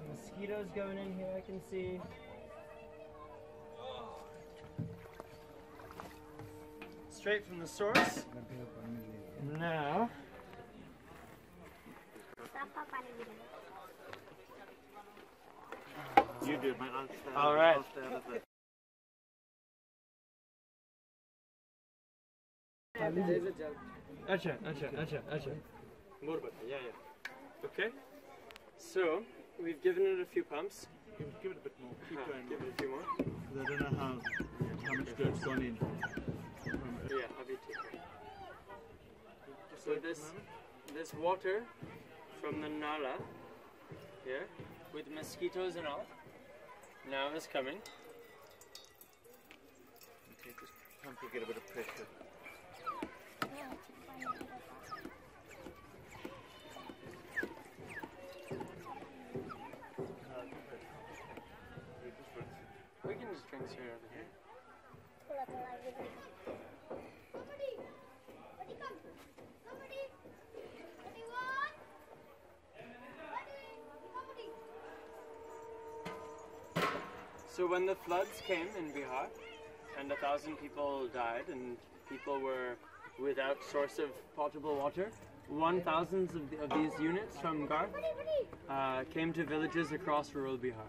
Some mosquitoes going in here, I can see. Straight from the source. Now, You do. I'll stay All right. Stay out of it. Acha, acha, acha, acha. More bata, yeah, yeah. Okay. So, we've given it a few pumps. Give, give it a bit more. Keep Uh, going. give it a few more. Because I don't know how, how much dirt's gone in. Yeah, you take it. So wait for a this this water from the nala here with mosquitoes and all now is coming. Okay, just pump to get a bit of pressure. Over here. So when the floods came in Bihar and a thousand people died and people were without source of potable water, one thousand of, of these units from Garth uh, came to villages across rural Bihar.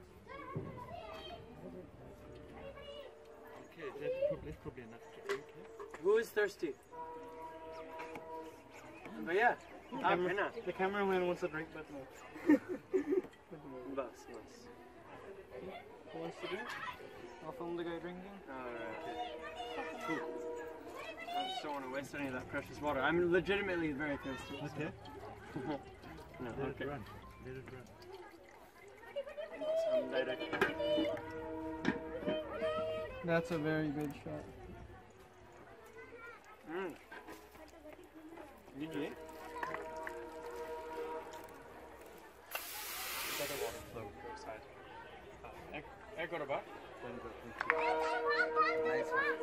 Okay, that's probably, that's probably enough to drink. Yeah? Who is thirsty? But yeah, ah, Pena. The cameraman wants a drink, but no. Bus, bus. Who wants to drink? I'll film the guy drinking. Alright. Cool. I just don't want to waste any of that precious water. I'm legitimately very thirsty. Okay. no, Let okay. it run. Let it run. That's a very good shot. Mm. Okay. Ek går det bra? Nice one. Nice